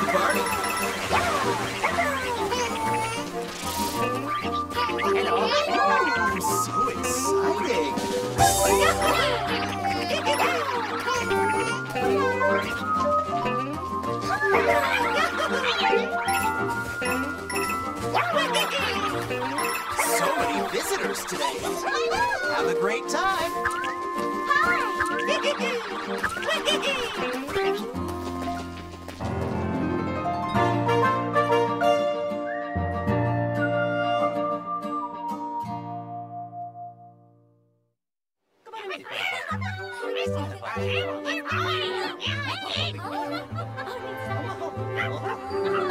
today. Have a great time. I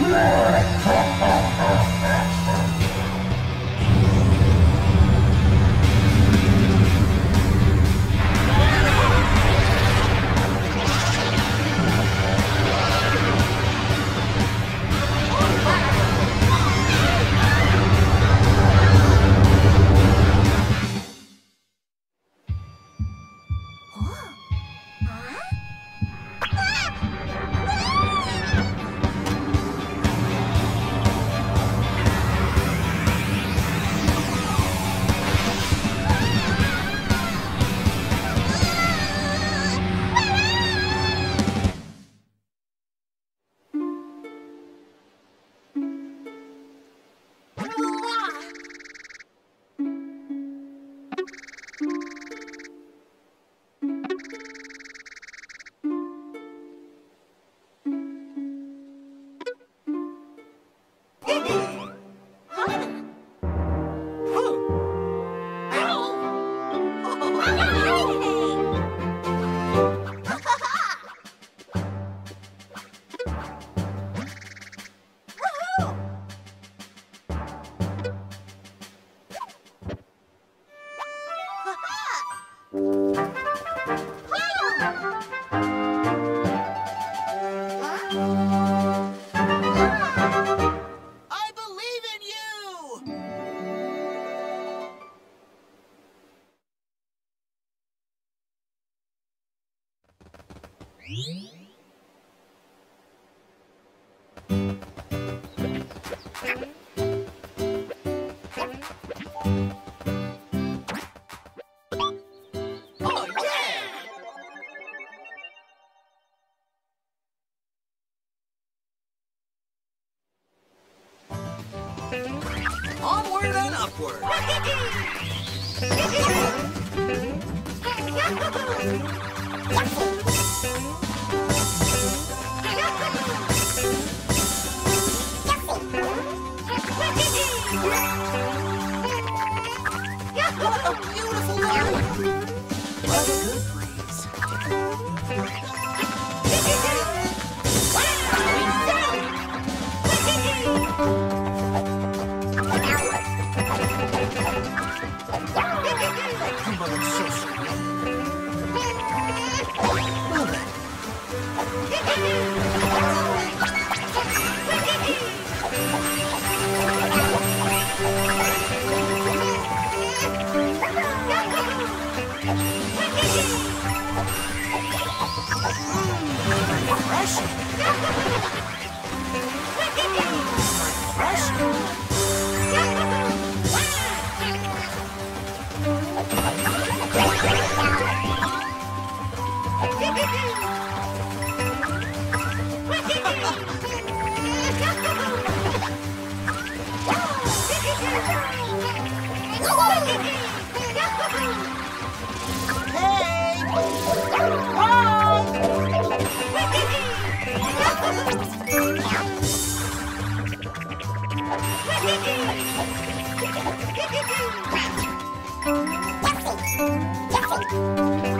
more Jesse! Jesse!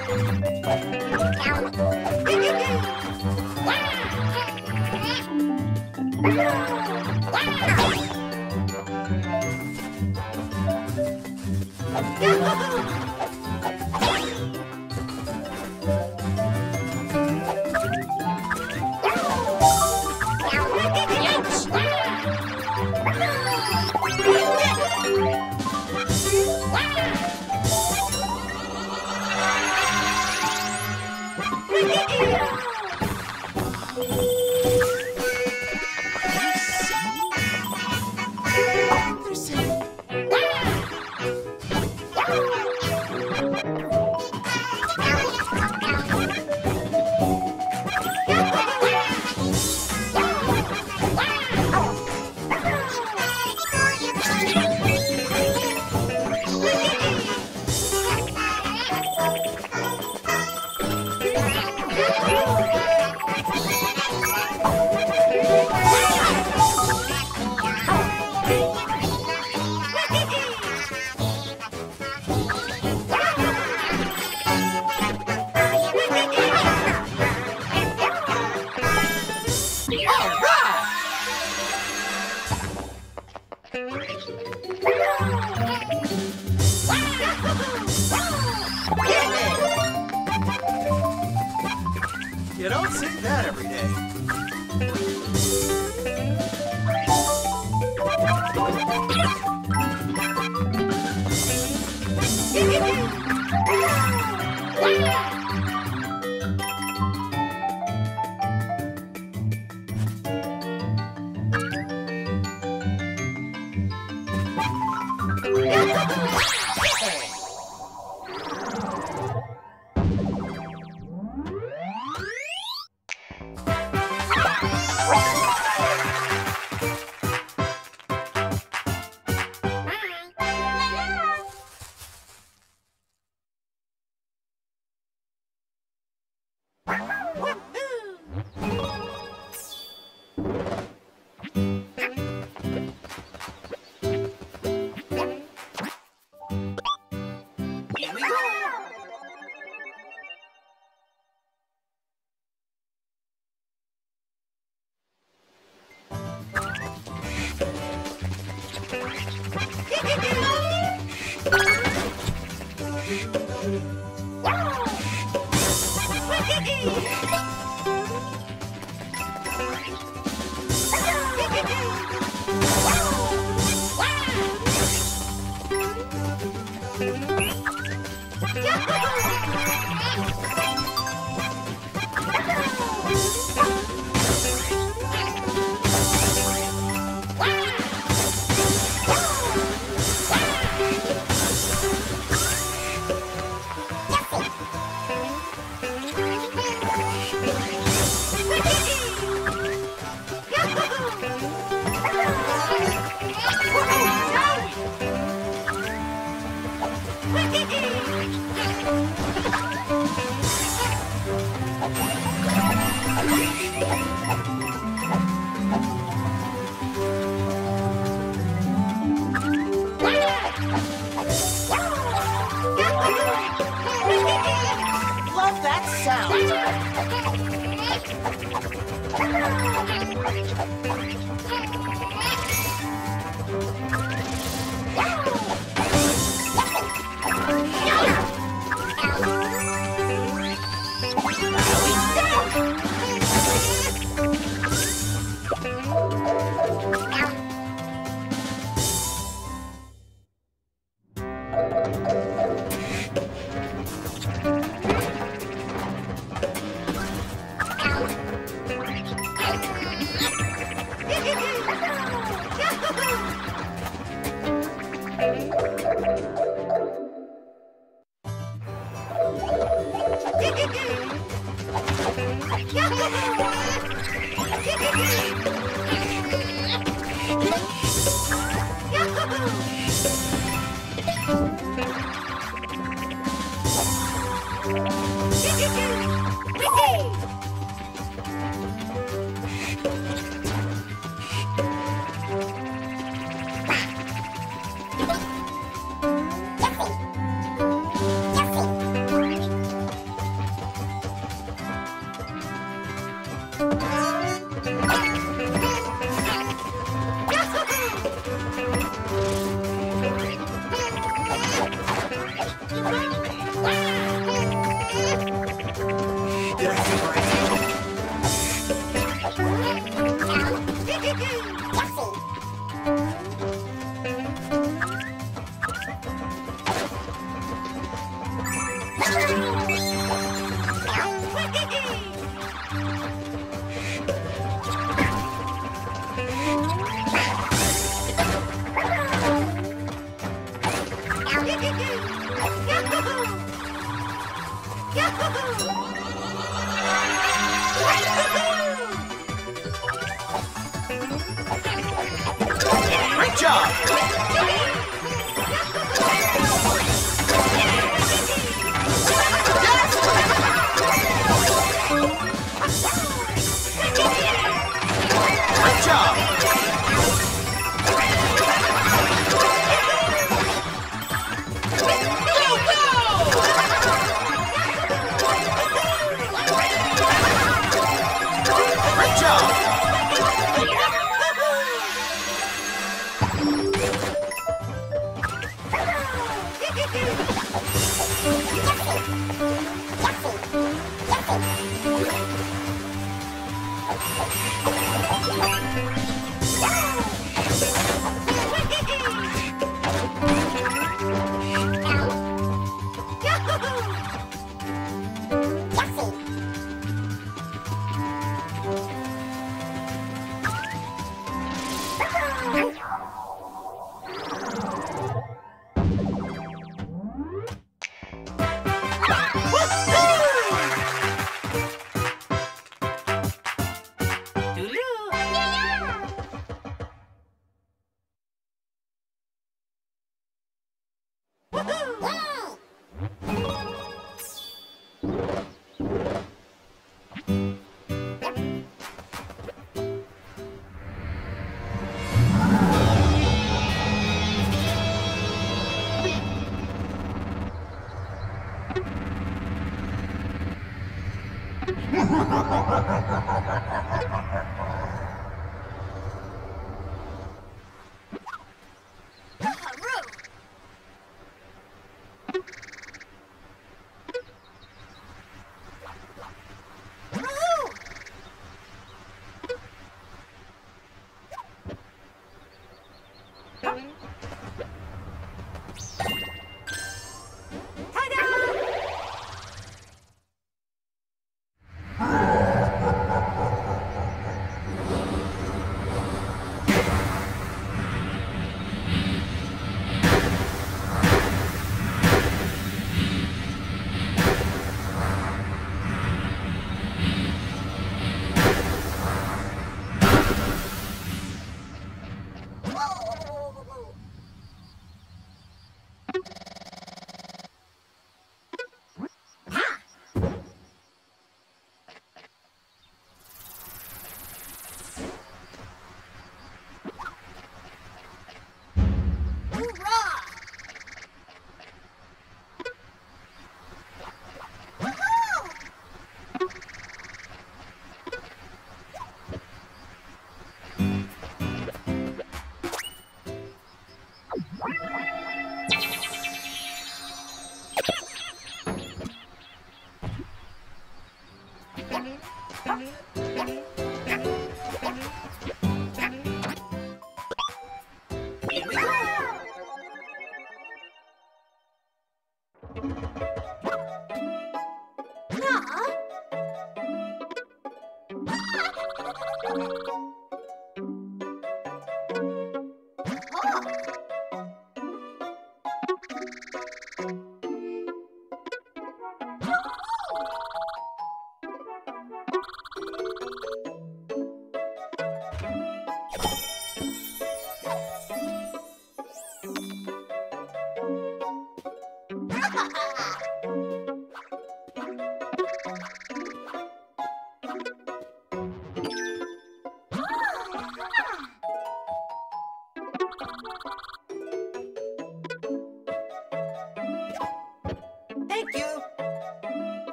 They're You don't see that every day.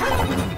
Something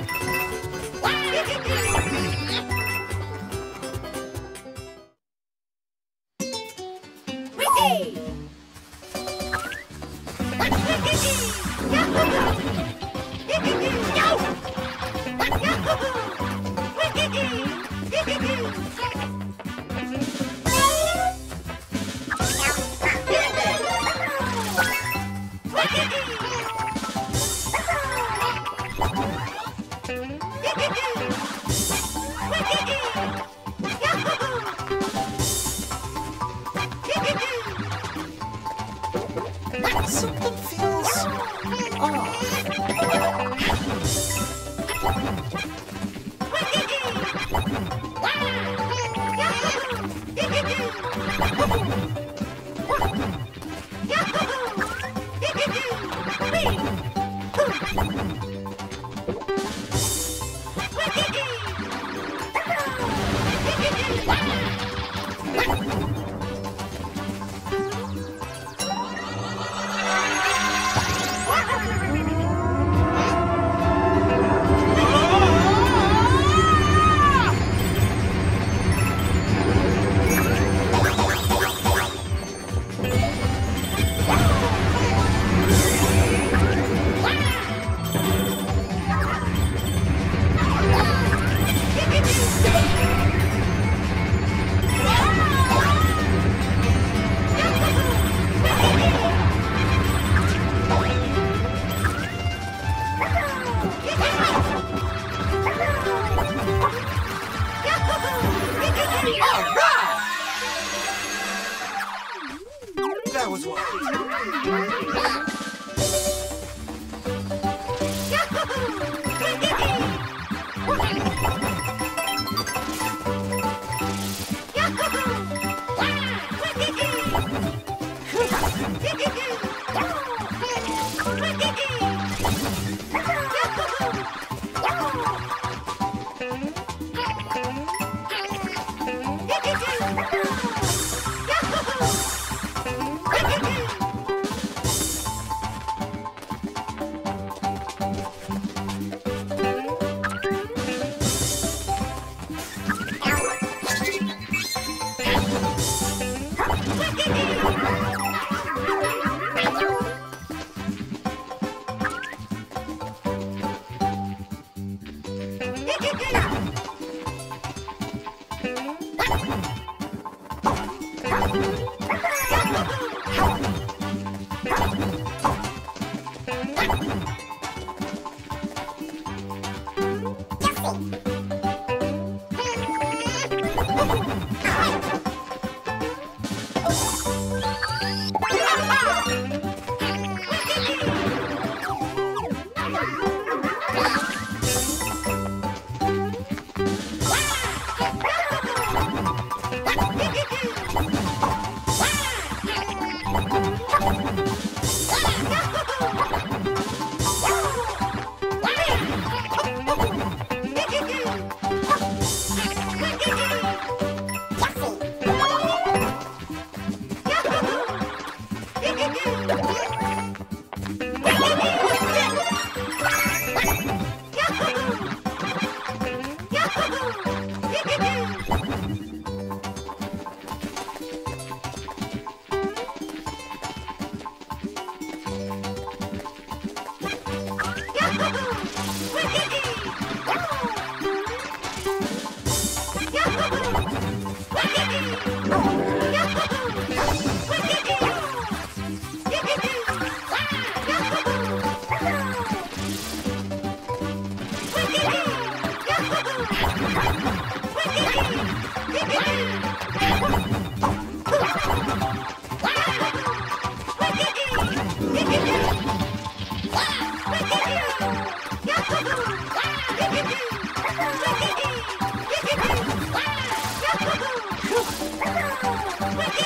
¡Quiquiquina!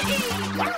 Yay!